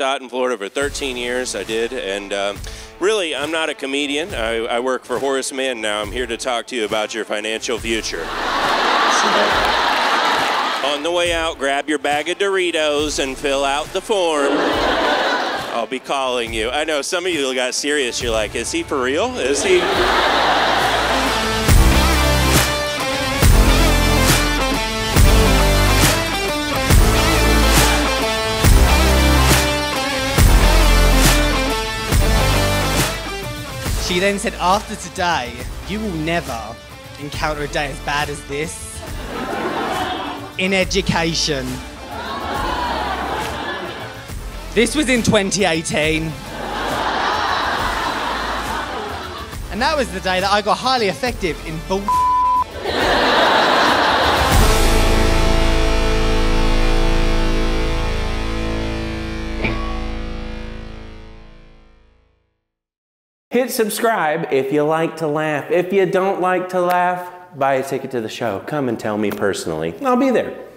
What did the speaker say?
taught in Florida for 13 years. I did, and um, really, I'm not a comedian. I, I work for Horace Mann now. I'm here to talk to you about your financial future. On the way out, grab your bag of Doritos and fill out the form. I'll be calling you. I know some of you got serious. You're like, is he for real? Is he? She then said, after today, you will never encounter a day as bad as this in education. This was in 2018. And that was the day that I got highly effective in bull. Hit subscribe if you like to laugh. If you don't like to laugh, buy a ticket to the show. Come and tell me personally. I'll be there.